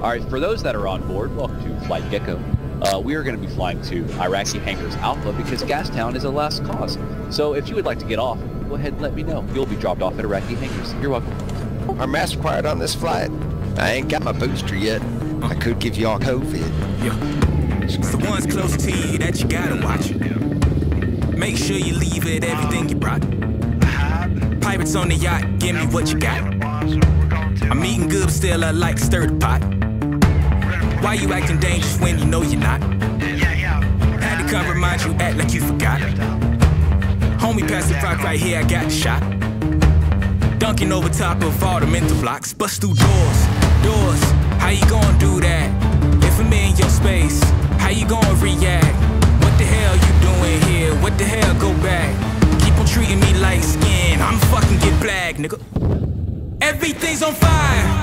All right, for those that are on board, welcome to Flight Gecko. Uh, we are going to be flying to Iraqi Hangars Alpha because Gastown is a last cause. So if you would like to get off, go ahead and let me know. You'll be dropped off at Iraqi Hangars. You're welcome. Our masks required on this flight? I ain't got my booster yet. I could give y'all COVID. Yeah. It's the ones close to you that you gotta watch. Make sure you leave it everything you brought. Pirates on the yacht, give me what you got. I'm eating good, still I like stir the pot. Why you acting dangerous when you know you're not? Had to come remind you, act like you forgot. Homie, pass the rock right here, I got the shot. Dunking over top of all the mental blocks. Bust through doors, doors. How you gonna do that? If I'm in your space, how you gonna react? What the hell you doing here? What the hell, go back? Keep on treating me like skin. I'm fucking get black, nigga. Everything's on fire.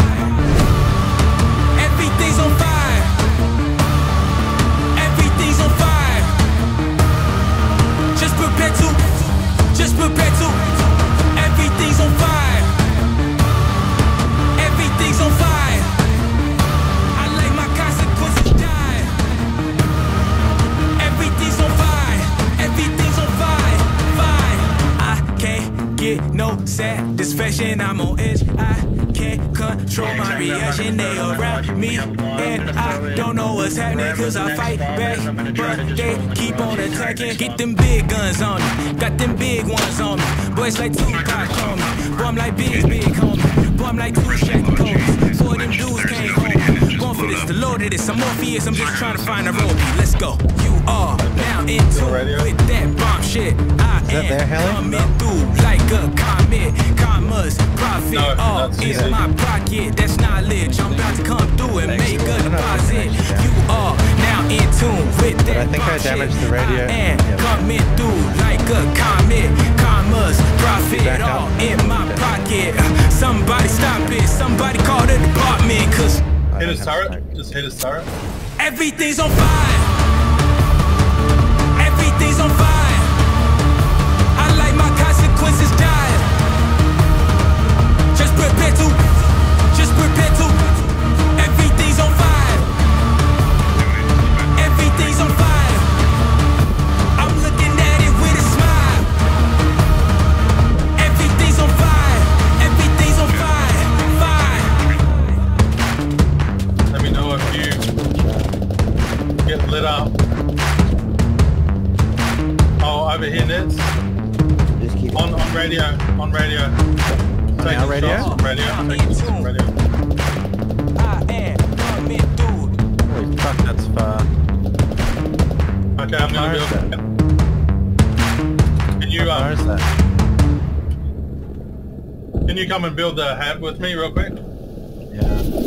Satisfaction. I'm on edge. I can't control my reaction. They around me. And I don't know what's happening. Cause I fight back. But they keep on attacking. Get them big guns on me. Got them big ones on me. Boys like Tupac on me. Boy, I'm like big, big homie. Boy, I'm like two and Kobe. Four of them dudes came home. Going for this, the Lord of this. I'm Morpheus. I'm just trying to find a rope. Let's go. You are now into with that shit. I am there, Haley? coming through like a comet. Commas, profit, No, all that's in easy. my pocket. That's knowledge. I'm about to come through and Thanks. make a I don't know I deposit. You are now in tune with that I think I bomb damaged the radio. I am Yeah. coming through like a comet. Commas, profit, Back up. all in my pocket. Somebody stop it. Somebody call the department. Cause I Hit don't his turret. Just hit his turret. Everything's on fire. Everything's on fire. Radio. On radio. Taking our radio? shots on radio. Taking shots on radio. I am coming through. Holy fuck, that's far. Okay, I'm gonna build. Can you um, can you come and build the HAB with me real quick? Yeah.